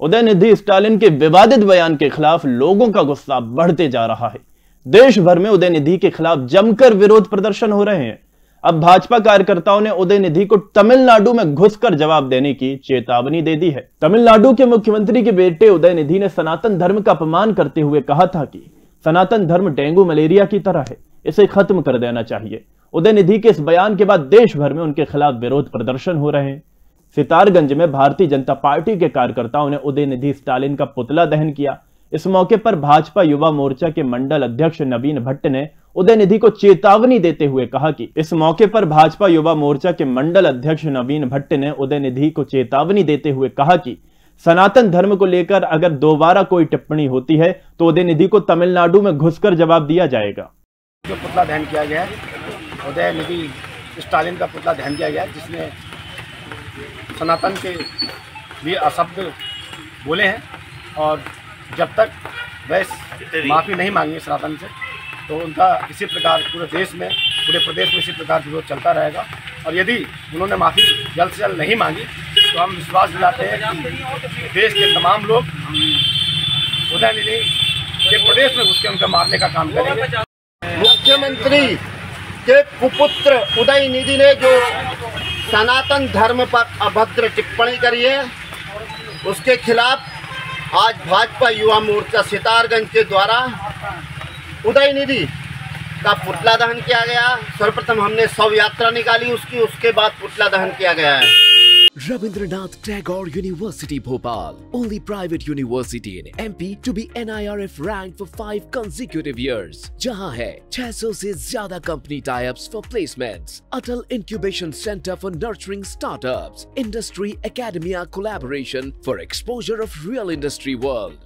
उदयनिधि स्टालिन के विवादित बयान के खिलाफ लोगों का गुस्सा बढ़ते जा रहा है। देश भर में उदयनिधि के खिलाफ जमकर विरोध प्रदर्शन हो रहे हैं। अब भाजपा कार्यकर्ताओं ने उदयनिधि को तमिलनाडु में घुसकर जवाब देने की चेतावनी दे दी है। तमिलनाडु के मुख्यमंत्री के बेटे उदयनिधि ने सनातन धर्म का अपमान करते हुए कहा था कि सनातन धर्म डेंगू मलेरिया की तरह है, इसे खत्म कर देना चाहिए। उदयनिधि के इस बयान के बाद देश भर में उनके खिलाफ विरोध प्रदर्शन हो रहे हैं। सितारगंज में भारतीय जनता पार्टी के कार्यकर्ताओं ने उदयनिधि स्टालिन का पुतला दहन किया। इस मौके पर भाजपा युवा मोर्चा के मंडल अध्यक्ष नवीन भट्ट ने उदयनिधि को चेतावनी देते हुए कहा कि इस मौके पर भाजपा युवा मोर्चा के मंडल अध्यक्ष नवीन भट्ट ने उदयनिधि को चेतावनी देते हुए कहा कि सनातन धर्म को लेकर अगर दोबारा कोई टिप्पणी होती है तो उदयनिधि को तमिलनाडु में घुसकर जवाब दिया जाएगा। जो पुतला दहन किया गया उदयनिधि स्टालिन का पुतला दहन किया गया जिसमें सनातन के लिए अशब्द बोले हैं और जब तक वह माफ़ी नहीं मांगी सनातन से तो उनका इसी प्रकार पूरे देश में पूरे प्रदेश में इसी प्रकार विरोध चलता रहेगा। और यदि उन्होंने माफ़ी जल्द से जल्द नहीं मांगी तो हम विश्वास दिलाते हैं कि देश के तमाम लोग उदयनिधि के प्रदेश में उसके उनका मारने का काम करेंगे। मुख्यमंत्री के कुपुत्र उदय निधि ने जो सनातन धर्म पर अभद्र टिप्पणी करी है उसके खिलाफ आज भाजपा युवा मोर्चा सितारगंज के द्वारा उदय निधि का पुतला दहन किया गया। सर्वप्रथम हमने शव यात्रा निकाली, उसकी, उसके बाद पुतला दहन किया गया है। Rabindranath Tagore University Bhopal, only private university in MP to be NIRF ranked for five consecutive years. जहाँ है 600 से ज़्यादा company tie-ups for placements, Atal Incubation Center for nurturing startups, Industry Academia collaboration for exposure of real industry world,